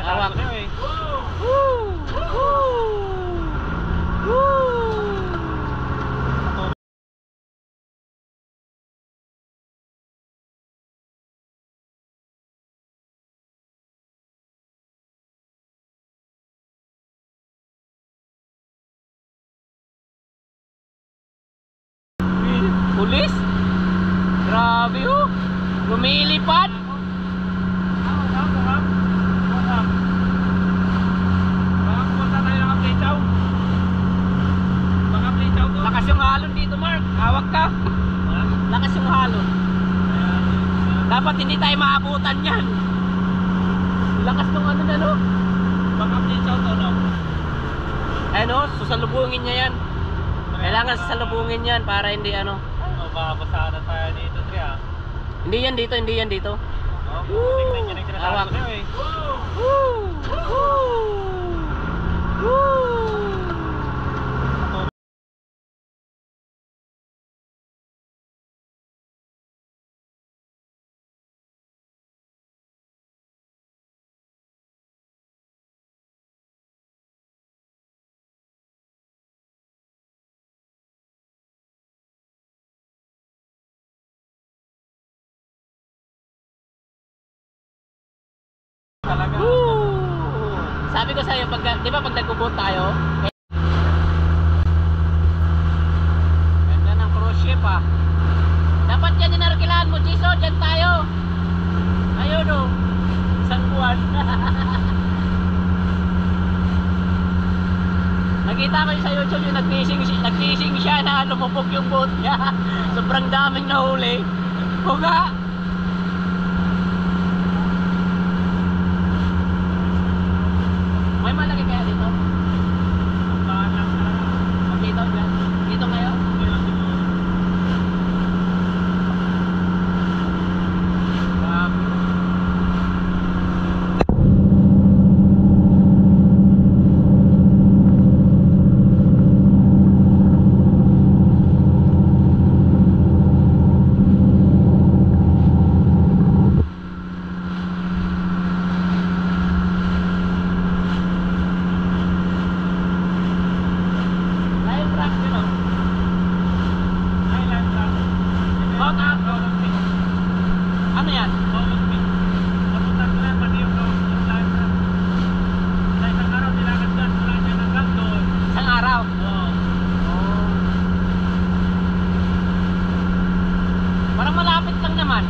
sinasabi Hawak. ko sa'yo eh. Woo! Woo! Woo! Pulis? Grabe oh. Lumilipad. Lakas yung halon dito, Mark. Hawak ka. Lakas yung halon. Dapat hindi tayo maabutan yan. Lakas ng ano na, no? Ano, susalubungin niya yan. Kailangan sasalubungin yan para hindi ano. Mababasa na tayo dito, Tria. Hindi yan dito, hindi yan dito. Oh, tingnan niyo na sinasabi ko Sabi ko sa'yo, pag, di ba pag nag-boat tayo, eh, ganda ng cruise ship ah. Dapat yan yung narkilaan mo, Jason, dyan tayo. Ayun o, isang buwan. Nakita ko sa YouTube yung nag-fishing, nag-fishing siya na lumubog yung boat niya. Sobrang daming nahuli. Huga! May malaki kaya dito? Pag dito, dyan? Dito ngayon? Grabe. Live rock yun oh. Baka, ano yan? Isang araw? Parang malapit lang naman.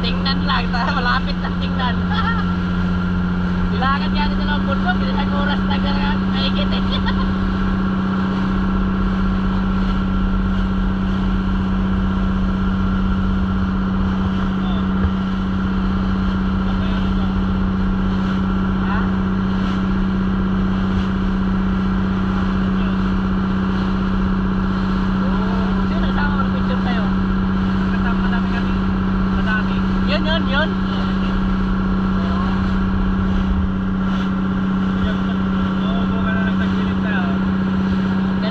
Tingnan lang, malapit lang tingnan. Kailangan yan ito ng bundok, isang oras na ganyan, mahigit eh. Ha? Oh, sino kasama mo picture tayo? Yun, yun, yun. Ganda na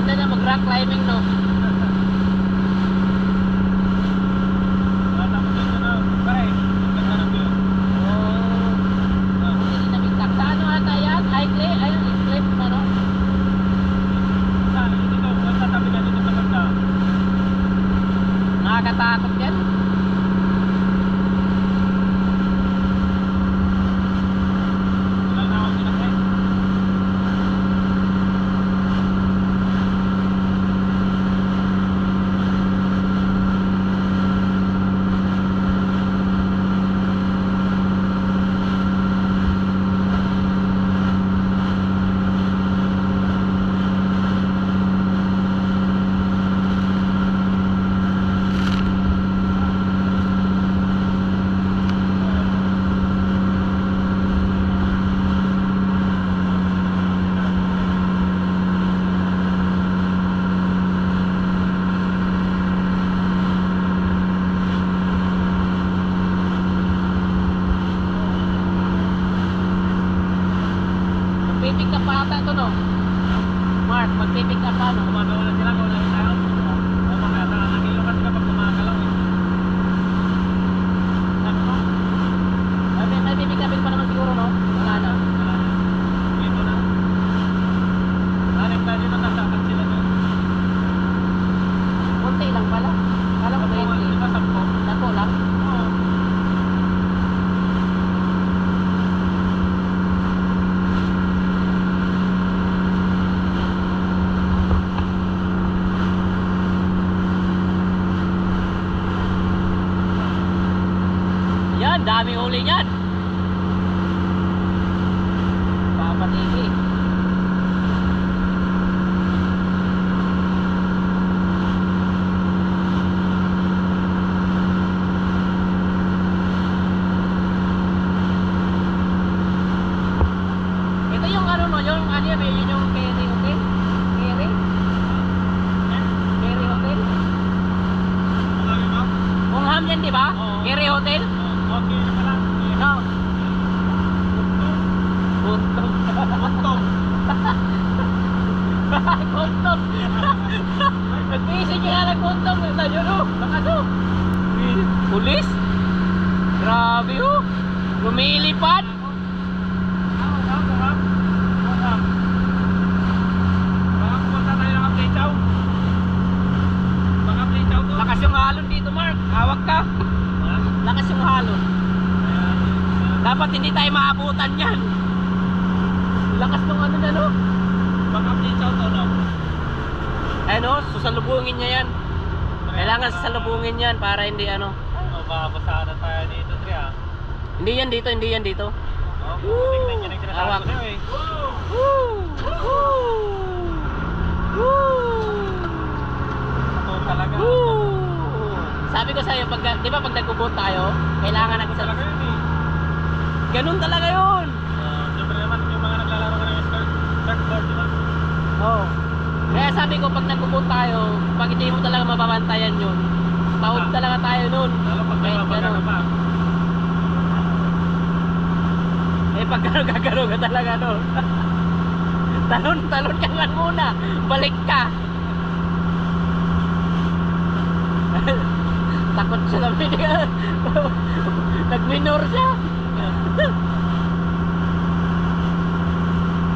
mag-rock climbing, no? Oh, hindi nabigtak. Sa ano ata yan? Ay, clay? Ay, clip, ano? Nakakatakot yan. Magpipick up pa ata ito, no? Mark, magpipick up pa, no? yan, dami uli niyan. Papatiki. Ito yung ano no, yung ano yan, yun yung Kerry Hotel. Kerry Hotel? Marami ba? Ungham yan, di ba? Oo. Kerry Hotel? Okay na pala. No. Kuntong. Kuntong. Kuntong. Nag-visit yung alang kuntong. Ito yun o. Nakano? Pulis? Grabe o. Lumilipad. Lakas yung halon dito, Mark. Hawak ka. Lakas yung halon. Dapat hindi tayo maabutan yan. Lakas ng ano na no? Ano, susalubungin niya yan. Kailangan sasalubungin yan para hindi ano. Mababasa na tayo dito, Tri ah. Hindi yan dito, hindi yan dito. Oh, tingnan niya yung sinasabi Hawak. ko sa'yo eh. Woo! Woo! Woo! Ito talaga. Woo! Sabi ko sa'yo, pag, di ba pag nagkubot tayo, kailangan Ito natin talaga sa... yun eh. Ganun talaga yun! Ah, Siyempre naman yung mga naglalaro ka ng skirt- surfboard, di ba? Oo. Kaya sabi ko, pag nagkubot tayo, pag hindi mo talaga mababantayan yun, taod Ah. talaga tayo nun. Kahit pa. Eh pag gano'n gagano ka talaga no. talon, talon ka lang muna. Balik ka. Takot siya na pinag... Nagminor siya.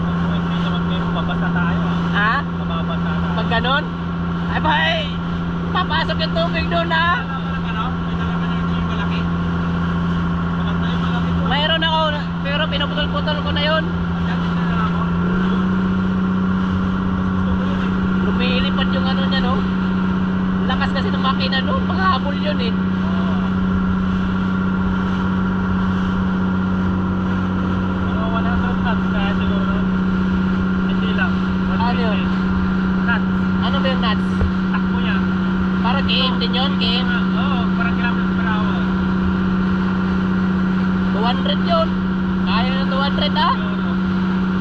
Kung hindi naman kayo, babasa tayo ah. ha? Mababasa tayo. Pag ganon? Ay bay! Papasok yung tubig doon ha? Wala ka ng ano? May dala ka na ito yung Maganda yung malaki po. Mayroon ako, pero pinuputol-putol ko na yun. Lumilipad yung ano niya no. Lakas kasi ng makina no. Panghabol yun eh. Oo. Mga 100 knots kaya siguro. Hindi lang. Ano yun? 150 Knots. Ano ba yung nuts? Takbo niya. Din yun, game. Oo, parang kilometers per hour. 200 yun. Kaya ng 200 ah.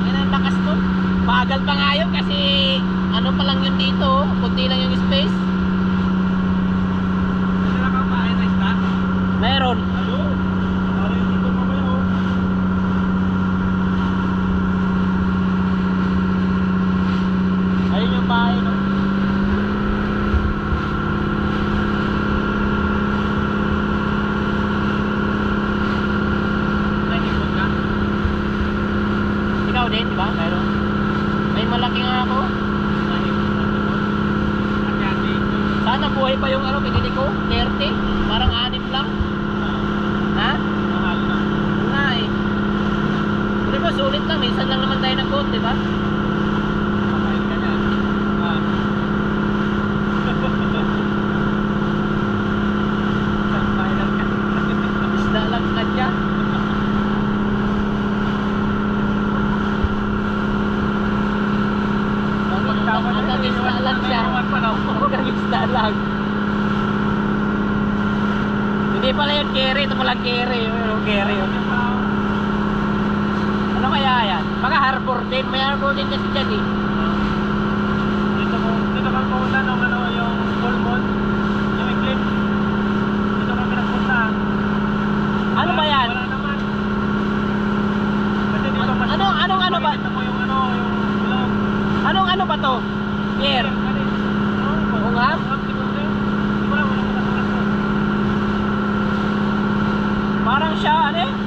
Yan ang lakas nun. Bagal pa nga yun kasi ano pa lang yun dito. oh. Kunti lang yung space. May dala kang pahay na isda? Meron. Ayo. Parang yung dito mamaya oh. Ayun yung bahay no. May hipon ka? Ikaw din, di ba? Meron. May malaki nga ako. Sana buhay pa yung ano, pinili ko. 30. Parang anim lang. Ha? Mahal na. Nga eh. Pero sulit lang. Minsan lang naman tayo nag-coat, di ba? Makain ka niyan. Ah. Isang final ka. Isda lang kanya. Pagtama na Hanggang yun, isda lang siya. May iwan pa daw. Hanggang isda lang. Carry. Ito palang carry. Yung oh. Ano kaya yan? Mga harbor din. May harbor din kasi dyan eh. Dito mo, dito kang pumunta ng ano, yung full moon, yung eclipse. Dito kami nagpunta. Ano ba yan? Wala naman. Kasi dito mas... Ano, anong ano ba? Mo yung ano, yung ilog. Anong ano ba to? Pier. Ano siguro yun. Hindi ko alam, wala ko